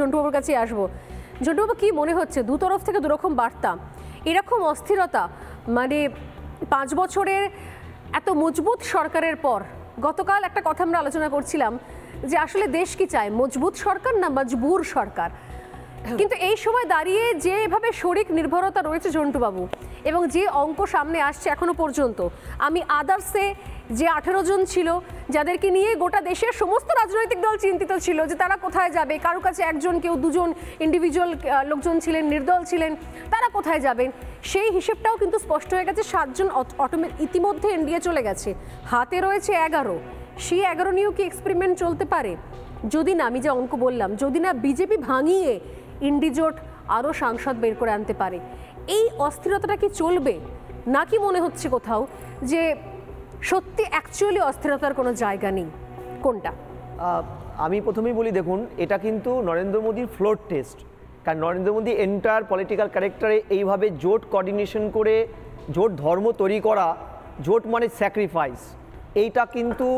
ঝন্টুবাবুর কাছে আসব। ঝন্টুবাবু কি মনে হচ্ছে? দু তরফ থেকে দুরকম বার্তা। এরকম অস্থিরতা মানে পাঁচ বছরের এত মজবুত সরকারের পর, গতকাল একটা কথা আমরা আলোচনা করছিলাম যে আসলে দেশ কি চায়? মজবুত সরকার না মজবুর সরকার? কিন্তু এই সময় দাঁড়িয়ে যেভাবে শরিক নির্ভরতা রয়েছে ঝন্টুবাবু এবং যে অঙ্ক সামনে আসছে এখনও পর্যন্ত, আমি আদার্সে যে আঠেরো জন ছিল, যাদেরকে নিয়ে গোটা দেশের সমস্ত রাজনৈতিক দল চিন্তিত ছিল যে তারা কোথায় যাবে, কারও কাছে একজন কেউ দুজন ইন্ডিভিজুয়াল লোকজন ছিলেন, নির্দল ছিলেন, তারা কোথায় যাবেন সেই হিসেবটাও কিন্তু স্পষ্ট হয়ে গেছে, সাতজন অটোমে, ইতিমধ্যে এনডিএ চলে গেছে। হাতে রয়েছে এগারো। সেই এগারো নিয়েও কি এক্সপেরিমেন্ট চলতে পারে? যদি না, আমি যে অঙ্ক বললাম, যদি না বিজেপি ভাঙিয়ে ইন্ডিজোট আরও সাংসদ বের করে আনতে পারে। এই অস্থিরতাটা কি চলবে? নাকি মনে হচ্ছে কোথাও যে সত্যি অ্যাকচুয়ালি অস্থিরতার কোনো জায়গা নেই? কোনটা? আমি প্রথমেই বলি, দেখুন, এটা কিন্তু নরেন্দ্র মোদীর ফ্লোর টেস্ট কারণ নরেন্দ্র মোদী এন্টার পলিটিক্যাল ক্যারেক্টারে এইভাবে জোট কোঅর্ডিনেশন করে, জোট ধর্ম তৈরি করা, জোট মানে স্যাক্রিফাইস এইটা কিন্তু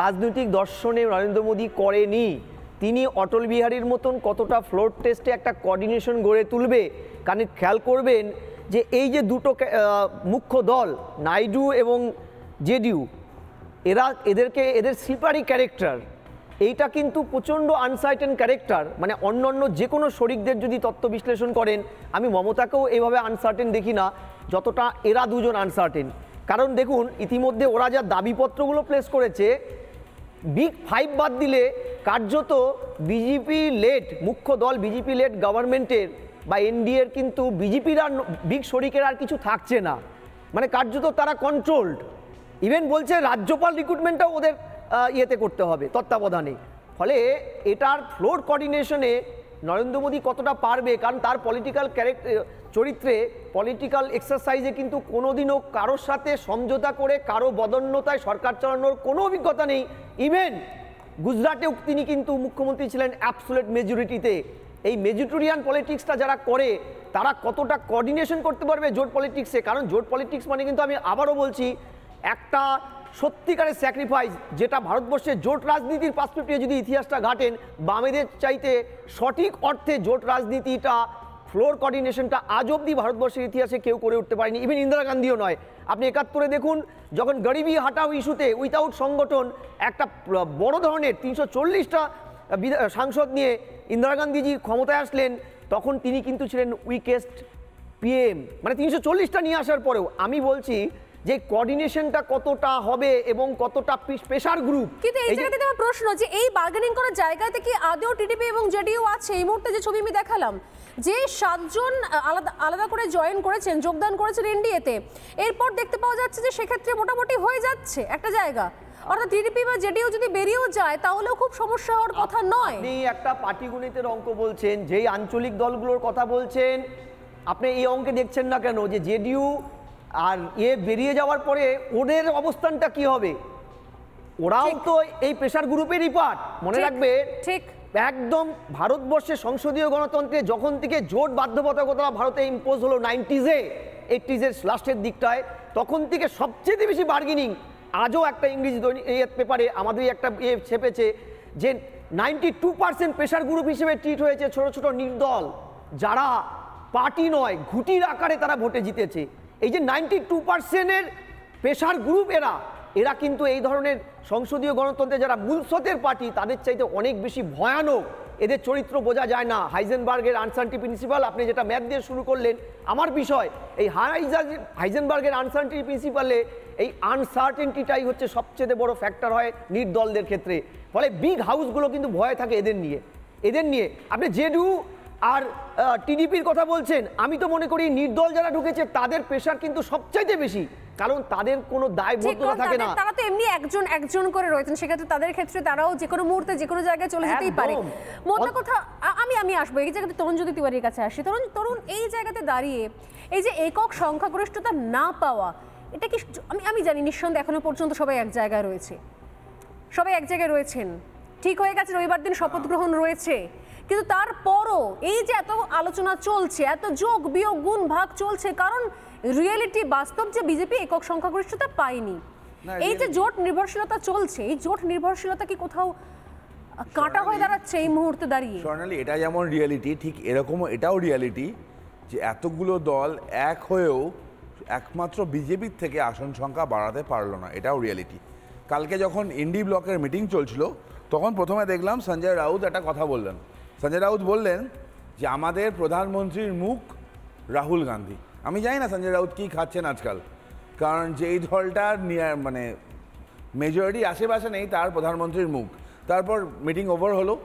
রাজনৈতিক দর্শনে নরেন্দ্র মোদী করেনি। তিনি অটল বিহারীর মতন কতটা ফ্লোর টেস্টে একটা কোঅর্ডিনেশন গড়ে তুলবে কারণ খেয়াল করবেন যে এই যে দুটো মুখ্য দল, নাইডু এবং জেডিউ এরা এদেরকে, এদের স্লিপারি ক্যারেক্টার এইটা কিন্তু প্রচণ্ড আনসার্টেন ক্যারেক্টার মানে অন্য অন্য যে কোনো শরিকদের যদি তত্ত্ব বিশ্লেষণ করেন, আমি মমতাকেও এইভাবে আনসার্টেন দেখি না, যতটা এরা দুজন আনসার্টেন কারণ দেখুন, ইতিমধ্যে ওরা যা দাবিপত্রগুলো প্লেস করেছে বিগ ফাইভ বাদ দিলে কার্যত বিজেপি লেট মুখ্য দল বিজেপি লেট গভর্নমেন্টের বা এনডিএর কিন্তু বিজেপির আর বিগ শরিকের আর কিছু থাকছে না। মানে কার্যত তারা কন্ট্রোলড ইভেন বলছে রাজ্যপাল রিক্রুটমেন্টটাও ওদের ইয়েতে করতে হবে, তত্ত্বাবধানে। ফলে এটার ফ্লোর কোঅর্ডিনেশনে নরেন্দ্র মোদী কতটা পারবে? কারণ তার পলিটিক্যাল ক্যারেক্টার চরিত্রে পলিটিক্যাল এক্সারসাইজে কিন্তু কোনোদিনও কারোর সাথে সমঝোতা করে, কারও বদন্যতায় সরকার চালানোর কোনো অভিজ্ঞতা নেই। ইভেন গুজরাটেও তিনি কিন্তু মুখ্যমন্ত্রী ছিলেন অ্যাবসোলেট মেজরিটিতে এই মেজরিটোরিয়ান পলিটিক্সটা যারা করে, তারা কতটা কোঅর্ডিনেশন করতে পারবে জোট পলিটিক্সে কারণ জোট পলিটিক্স মানে কিন্তু আমি আবারও বলছি, একটা সত্যিকারের স্যাক্রিফাইস যেটা ভারতবর্ষের জোট রাজনীতির পার্সপেক্টিভে যদি ইতিহাসটা ঘাটেন, বামেদের চাইতে সঠিক অর্থে জোট রাজনীতিটা ফ্লোর কোঅর্ডিনেশনটা আজ অবধি ভারতবর্ষের ইতিহাসে কেউ করে উঠতে পারেনি। ইভেন ইন্দিরা গান্ধীও নয়। আপনি একাত্তরে দেখুন, যখন গরিবী হাটাও ইস্যুতে উইথাউট সংগঠন, একটা বড় ধরনের তিনশো চল্লিশটা সাংসদ নিয়ে ইন্দিরা গান্ধীজি ক্ষমতায় আসলেন, তখন তিনি কিন্তু ছিলেন উইকেস্ট পিএম মানে তিনশো চল্লিশটা নিয়ে আসার পরেও আমি বলছি যে কোঅর্ডিনেশনটা কতটা হবে এবং কতটা প্রেশার গ্রুপ কিন্তু এই জায়গাতে আমার প্রশ্ন যে এই বার্গেনিং করার জায়গাতে কি আদৌ টিডিপি এবং জেডিইউ আছে? এই মুহূর্তে যে ছবি আমি দেখালাম যে সাতজন আলাদা আলাদা করে জয়েন করেছেন যোগদান করেছেন এনডিএতে এরপর দেখতে পাওয়া যাচ্ছে যে সেক্ষেত্রে মোটামুটি হয়ে যাচ্ছে একটা জায়গা। অর্থাৎ টিডিপি বা জেডিইউ যদি বেরিয়েও যায় তাহলেও খুব সমস্যা হওয়ার কথা নয়। আপনি একটা পাটিগণিতের অঙ্ক বলছেন যেই আঞ্চলিক দলগুলোর কথা বলছেন আপনি এই অঙ্কে দেখছেন না কেন? যে জেডিইউ আর এ বেরিয়ে যাওয়ার পরে ওদের অবস্থানটা কি হবে? ওরাও তো এই প্রেশার গ্রুপেরই পার্ট মনে রাখবে ঠিক। একদম ভারতবর্ষের সংসদীয় গণতন্ত্রে যখন থেকে জোট বাধ্যবাধকতা ভারতে ইম্পোজ হলো নাইনটিজে এইটিজের লাস্টের দিকটায় তখন থেকে সবচেয়ে বেশি বার্গেনিং আজও একটা ইংরেজি দৈনিক পেপারে আমাদেরই একটা ইয়ে ছেপেছে যে ninety two percent pressure group হিসেবে ট্রিট হয়েছে ছোট ছোট নির্দল যারা পার্টি নয় ঘুটির আকারে তারা ভোটে জিতেছে। এই যে নাইনটি টু পার্সেন্টের পেশার গ্রুপ এরা এরা কিন্তু এই ধরনের সংসদীয় গণতন্ত্রে যারা মূলস্রোতের পার্টি তাদের চাইতে অনেক বেশি ভয়ানক। এদের চরিত্র বোঝা যায় না। হাইজেনবার্গের আনসার্টি প্রিন্সিপাল আপনি যেটা ম্যাথ দিয়ে শুরু করলেন, আমার বিষয়, এই হাইজার হাইজেনবার্গের আনসার্টি প্রিন্সিপালে এই আনসার্টেনটিটাই হচ্ছে সবচেয়ে বড় ফ্যাক্টর হয় নির্দলদের ক্ষেত্রে। ফলে বিগ হাউসগুলো কিন্তু ভয় থাকে এদের নিয়ে। এদের নিয়ে। আপনি জেডু আর টিডিপির কথা বলছেন আমি তো মনে করি নির্দল যারা ঢুকেছে তাদের প্রেশার কিন্তু সবচাইতে বেশি। কারণ তাদের কোনো দায়বদ্ধতা থাকে না। তারা তো এমনি একজন একজন করে রয়েছেন। সেক্ষেত্রে তাদের ক্ষেত্রে তারাও যে কোনো মুহূর্তে যে কোনো জায়গায় চলে যেতেই পারে। মোদ্দা কথা আমি আমি আসব। এই জায়গাতে তরুণ যদি তিওয়ারির কাছে আসি তরুণ তরুণ এই জায়গাতে দাঁড়িয়ে এই যে একক সংখ্যাগরিষ্ঠতা না পাওয়া এটা কি আমি আমি জানি নিঃসন্দেহে এখনও পর্যন্ত সবাই এক জায়গায় রয়েছে। সবাই এক জায়গায় রয়েছেন। ঠিক হয়ে গেছে রবিবার দিন শপথ গ্রহণ রয়েছে। কিন্তু তারপরও এই যে এত আলোচনা চলছে এত যোগ বিয়োগ গুণ ভাগ চলছে কারণ রিয়েলিটি বাস্তব যে বিজেপি একক সংখ্যাগরিষ্ঠতা পায়নি। এই যে জোট নির্ভরশীলতা চলছে এই জোট নির্ভরশীলতা কি কোথাও কাঁটা হয়ে দাঁড়াচ্ছে এই মুহূর্তে দাঁড়িয়ে? স্বর্ণালী এটা যেমন রিয়েলিটি ঠিক এরকমও এটাও রিয়েলিটি যে এতগুলো দল এক হয়েও একমাত্র বিজেপির থেকে আসন সংখ্যা বাড়াতে পারল না এটাও রিয়েলিটি কালকে যখন ইন্ডি ব্লকের মিটিং চলছিল তখন প্রথমে দেখলাম সঞ্জয় রাউত একটা কথা বললেন। সঞ্জয় রাউত বললেন যে আমাদের প্রধানমন্ত্রীর মুখ রাহুল গান্ধী। আমি জানি না সঞ্জয় রাউত কী খাচ্ছেন আজকাল। কারণ যেই দলটার মানে মেজরিটি আশেপাশে নেই, তার প্রধানমন্ত্রীর মুখ। তারপর মিটিং ওভার হলো।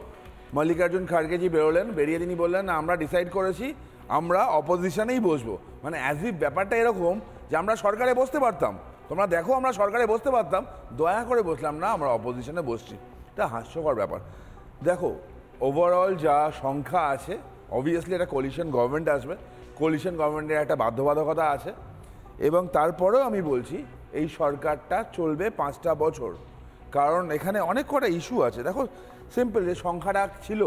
মল্লিকার্জুন খাড়গেজি বেরোলেন, বেরিয়ে তিনি বললেন আমরা ডিসাইড করেছি, আমরা অপোজিশনেই বসবো। মানে অ্যাজ ইফ ব্যাপারটা এরকম যে আমরা সরকারে বসতে পারতাম। তোমরা দেখো, আমরা সরকারে বসতে পারতাম। দয়া করে বসলাম, না, আমরা অপোজিশনে বসছি। এটা হাস্যকর ব্যাপার। দেখো ওভারঅল যা সংখ্যা আছে অবভিয়াসলি একটা কোলিশন গভর্নমেন্ট আসবে। কোলিশন গভর্নমেন্টের একটা বাধ্যবাধকতা আছে। এবং তারপরেও আমি বলছি, এই সরকারটা চলবে পাঁচটা বছর। কারণ এখানে অনেক কটা ইস্যু আছে। দেখো সিম্পল যে সংখ্যাটা ছিল,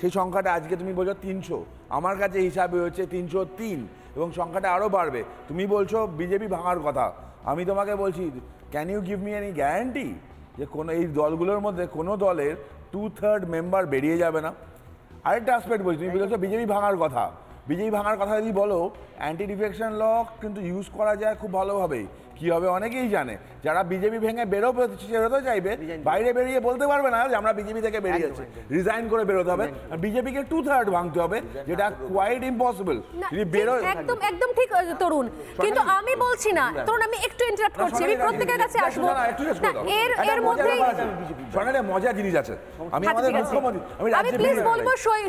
সেই সংখ্যাটা আজকে তুমি বলছো তিনশো। আমার কাছে হিসাবে হচ্ছে তিনশো তিন। এবং সংখ্যাটা আরও বাড়বে। তুমি বলছো বিজেপি ভাঙার কথা। আমি তোমাকে বলছি can you give me any guarantee যে কোনো এই দলগুলোর মধ্যে কোনো দলের টু থার্ড মেম্বার বেরিয়ে যাবে না। আরেকটা অ্যাসপেক্ট বলছি, তুমি বলেছ বিজেপি ভাঙার কথা। বিজেপি ভাঙার কথা যদি বলো অ্যান্টি ডিফেকশন ল কিন্তু ইউজ করা যায় খুব ভালোভাবেই। কি হবে অনেকেই জানে। যারা বিজেপি ভেঙে বেরোবে বেরোতে চাইবে বাইরে বেরিয়ে বলতে পারবে না যে আমরা বিজেপি থেকে বেরিয়েছি রিজাইন করে বেরোতে হবে। আর বিজেপিকে টু থার্ড ভাঙতে হবে যেটা কোয়াইট ইম্পসিবল যদি ঠিক, বেরো একদম একদম ঠিক তরুণ। কিন্তু আমি বলছি না। তরুণ আমি একটু ইন্টারাপ্ট করছি। আমি প্রত্যেকের কাছে আসব। একটু শেষ করে। এর এর আছে। সোনালি, মজার জিনিস আছে। আমি আচ্ছা, আমাদের মুখ্যমন্ত্রী আমি আমি রাজ্যের প্লিজ বলব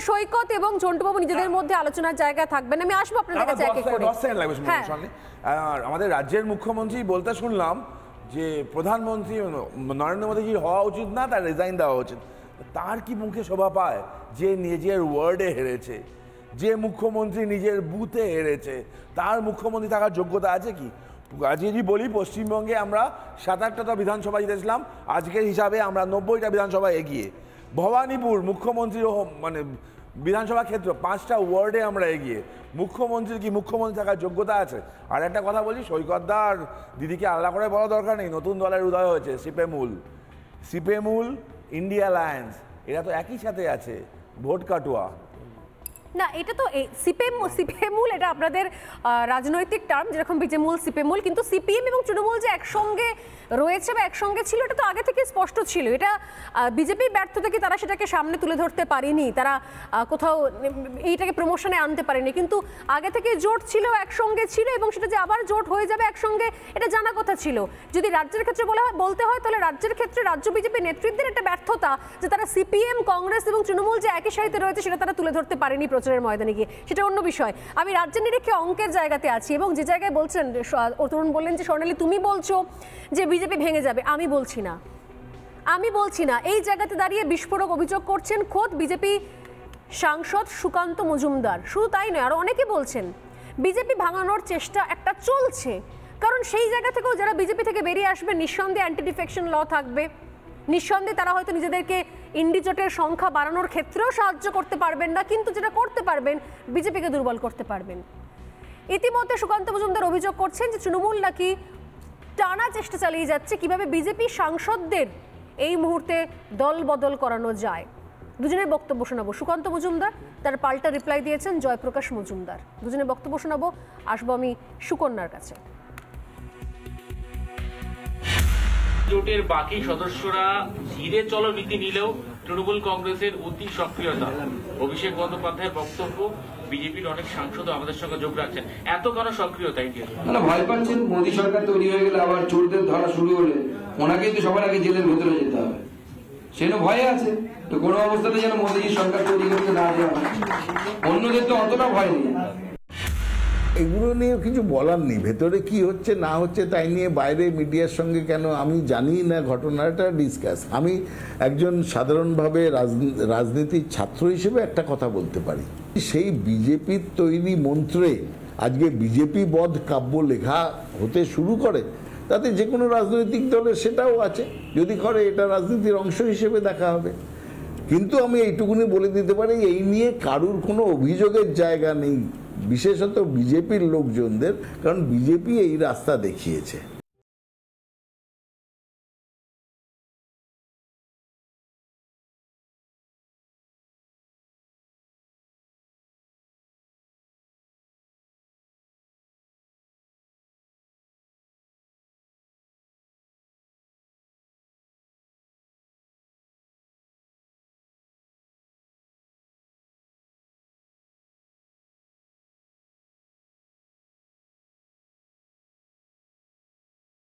সৈকত এবং ঝন্টুবাবু নিজেদের মধ্যে আলোচনার জায়গায় থাকবেন। আমি আসব আপনাদের কাছে এক এক করে। দশ সেকেন্ড লাগবে হ্যাঁ। আমাদের রাজ্যের মুখ্যমন্ত্রী বলতে শুনলাম যে প্রধানমন্ত্রী নরেন্দ্র মোদীজির হওয়া উচিত না, তার রিজাইন দেওয়া উচিত। তার কি মুখে শোভা পায়? যে নিজের ওয়ার্ডে হেরেছে, যে মুখ্যমন্ত্রী নিজের বুথে হেরেছে, তার মুখ্যমন্ত্রী থাকার যোগ্যতা আছে কি? যদি বলি, পশ্চিমবঙ্গে আমরা সাত আটটা বিধানসভা জিতেছিলাম, আজকের হিসাবে আমরা নব্বইটা বিধানসভা এগিয়ে। ভবানীপুর মুখ্যমন্ত্রীর মানে বিধানসভা ক্ষেত্র, পাঁচটা ওয়ার্ডে আমরা এগিয়ে। মুখ্যমন্ত্রীর কি মুখ্যমন্ত্রী থাকার যোগ্যতা আছে? আর একটা কথা বলি সৈকতদা আর দিদিকে আলাদা করে বলা দরকার নেই, নতুন দলের উদয় হয়েছে, সিপেমুল। সিপেমুল, ইন্ডিয়া অ্যালায়েন্স এরা তো একই সাথে আছে, ভোট কাটুয়া। না, এটা তো সিপিএম সিপিএমুল এটা আপনাদের রাজনৈতিক টার্ম যেরকম বিজেমুল সিপিএমুল কিন্তু সিপিএম এবং তৃণমূল যে একসঙ্গে রয়েছে বা একসঙ্গে ছিল, এটা তো আগে থেকে স্পষ্ট ছিল। এটা বিজেপির ব্যর্থতা কি তারা সেটাকে সামনে তুলে ধরতে পারেনি। তারা কোথাও, এইটাকে প্রমোশনে আনতে পারেনি। কিন্তু আগে থেকে জোট ছিল, একসঙ্গে ছিল এবং সেটা যে আবার জোট হয়ে যাবে একসঙ্গে, এটা জানা কথা ছিল। যদি রাজ্যের ক্ষেত্রে বলা হয়, বলতে হয়, তাহলে রাজ্যের ক্ষেত্রে রাজ্য বিজেপি নেতৃত্বের একটা ব্যর্থতা যে তারা সিপিএম, কংগ্রেস এবং তৃণমূল যে একই সারিতে রয়েছে, সেটা তারা তুলে ধরতে পারেনি প্রচারের ময়দানে গিয়ে, সেটা অন্য বিষয়। আমি রাজ্যের নিরীক্ষে অঙ্কের জায়গাতে আছি এবং যে জায়গায় বলছেন তরুণ বললেন যে, স্বর্ণালী, তুমি বলছো যে, বিজেপি ভেঙে যাবে। আমি বলছি না। আমি বলছি না। এই জায়গাতে দাঁড়িয়ে বিস্ফোরক অভিযোগ করছেন খোদ বিজেপি সাংসদ সুকান্ত মজুমদার। শুধু তাই নয়, আরও অনেকে বলছেন, বিজেপি ভাঙানোর চেষ্টা একটা চলছে। কারণ সেই জায়গা থেকেও যারা বিজেপি থেকে বেরিয়ে আসবে, নিঃসন্দেহে অ্যান্টি ডিফেকশন ল থাকবে। নিঃসন্দেহে তারা হয়তো নিজেদেরকে ইন্ডিজোটের সংখ্যা বাড়ানোর ক্ষেত্রেও সাহায্য করতে পারবেন না, কিন্তু যেটা করতে পারবেন, বিজেপিকে দুর্বল করতে পারবেন। ইতিমধ্যে সুকান্ত মজুমদার অভিযোগ করছেন যে তৃণমূল নাকি টানা চেষ্টা চালিয়ে যাচ্ছে কীভাবে বিজেপি সাংসদদের এই মুহূর্তে দল বদল করানো যায়। দুজনের বক্তব্য শোনাবো। সুকান্ত মজুমদার তার পাল্টা রিপ্লাই দিয়েছেন জয়প্রকাশ মজুমদার। দুজনের বক্তব্য শোনাবো। আসব আমি সুকন্যার কাছে। জোটের বাকি সদস্যরা ধীরে চলো নীতি নিলেও তৃণমূল কংগ্রেসের অতি সক্রিয়তা। অভিষেক বন্দ্যোপাধ্যায়ের বক্তব্য, বিজেপির অনেক সাংসদ আমাদের সঙ্গে যোগ রাখছেন। এত কেন সক্রিয়তা ইন্ডিয়ার না ভয় পাচ্ছেন মোদী সরকার তৈরি হয়ে গেলে আবার চোরদের ধরা শুরু হলে ওনাকে তো সবার আগে জেলের ভেতরে যেতে হবে। সেটা ভয়ে আছে, তো কোনো অবস্থাতে যেন মোদীজি সরকার তৈরি করতে না দেওয়া। অন্যদের তো অতটা ভয় নেই। এগুলো নিয়ে কিছু বলার নেই। ভেতরে কি হচ্ছে, না হচ্ছে, তাই নিয়ে বাইরে মিডিয়ার সঙ্গে কেন আমি জানি না, ঘটনাটা ডিসকাস আমি একজন সাধারণভাবে রাজনী- রাজনীতির ছাত্র হিসেবে একটা কথা বলতে পারি। সেই বিজেপির তৈরি মন্ত্রে আজকে বিজেপি বধ কাব্য লেখা হতে শুরু করে, তাতে যে কোনো রাজনৈতিক দলের সেটাও আছে। যদি করে, এটা রাজনীতির অংশ হিসেবে দেখা হবে। কিন্তু আমি এইটুকুনি বলে দিতে পারি, এই নিয়ে কারুর কোনো অভিযোগের জায়গা নেই। বিশেষত বিজেপির লোকজনদের কারণ বিজেপি এই রাস্তা দেখিয়েছে।